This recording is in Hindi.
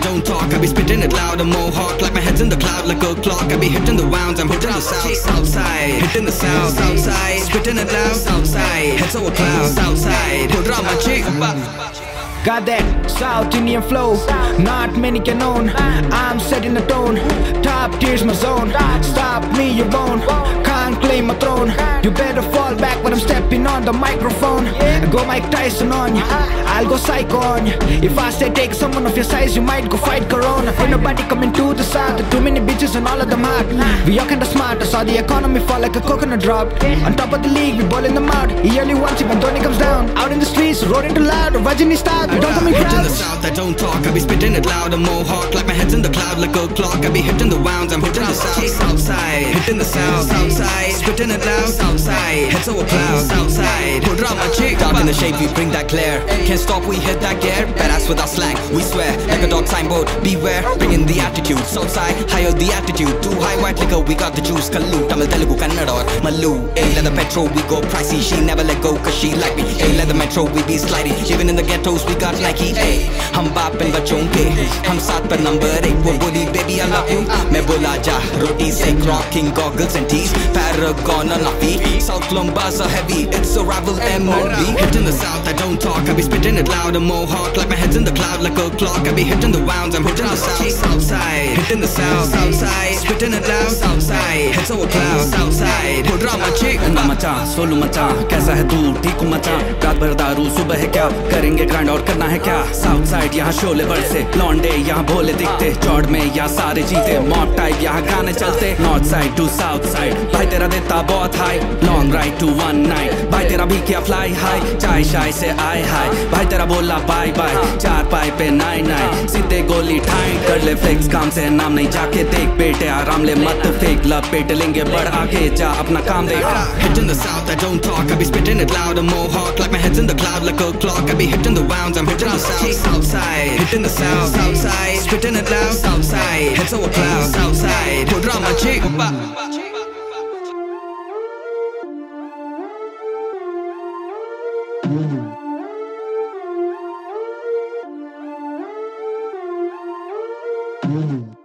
don't talk. I be spitting it loud, a mohawk. Like my head's in the cloud, like a clock. I be hitting the rounds, I'm hitting the south, south side. Hitting the south, south side. Spitting it loud, south side. Head to a cloud, south side. Put on my cheek. Got that South Indian flow, not many can own. I'm setting the tone, top tier's my zone. Stop me, you won't. Claim my throne. You better fall back when I'm stepping on the microphone. I go Mike Tyson on you, I'll go psycho on you. If I say take someone of your size, you might go fight Corona. Ain't nobody coming to the south, too many bitches and all of them hot. We all kinda smart, I saw the economy fall like a coconut drop. On top of the league, we ballin' them out. Yearly once, even Tony the streets, roaring too loud, Rajini style. We don't come in Head in the south, I don't talk. I be spitting it loud, a mohawk. Like my head's in the cloud, like a clock. I be hitting the rounds, I'm hitting the south, south side. Hitting the south, south side. Spitting it loud, south side. Head to a cloud, south side. Put on my cheek. Dark in the shade, we bring that glare. Can't stop, we hit that gear. Badass with our slang, we swear. Like a dog signboard, beware. Bringing the attitude, south side. Higher the attitude. Too high white liquor, we got the juice. Kallu, Tamil, Telugu, Kannada or Malu. A leather petrol, we go pricey. She never let go, cause she like me. A leather metro, we be sliding. Even in the ghettos, we got Nike. A हम बाप इन बच्चों के हम साथ पर नंबर एक वो बोली बेबी आई लव यू मैं बोला जा रोटी से rocking goggles and tees paragon on feet south lombasa heavy it's a rival MOB hitting the south I don't talk I be spitting it loud a mohawk like my head's in the cloud like a clock I be hitting the rounds I'm hitting the south south side hitting the south south side spitting it loud south side head to a cloud south side put my cheek ना मचा सोलू मचा कैसा है तू ठीक हूँ मचा रात भर दारू सुबह है क्या? करेंगे ग्रांड और करना है क्या? साउथ साइड यहाँ शोले बरसे लॉन्डे यहाँ भोले दिखते। चौड़ में यहाँ सारे जीते मॉब टाइप यहाँ गाने चलते। North side to south side भाई तेरा देता बहुत high long ride to one night भाई तेरा भी क्या फ्लाई हाई चाय शाय से आए हाय भाई तेरा बोला बाय बाय चार पाई पे कर ले फ्लेक्स काम से नाम नहीं जाके देख बेटे आराम ले मत फेंक लपेट लेंगे बढ़ आगे जा अपना काम देख Hitting the south, I don't talk. I be spitting it loud, a mohawk. Like my head's in the cloud, like a clock. I be hitting the rounds, I'm hitting the south, south side. Hitting the south, south side. Spitting it loud, south side. Head to a cloud, south side. Put on my cheek. caminho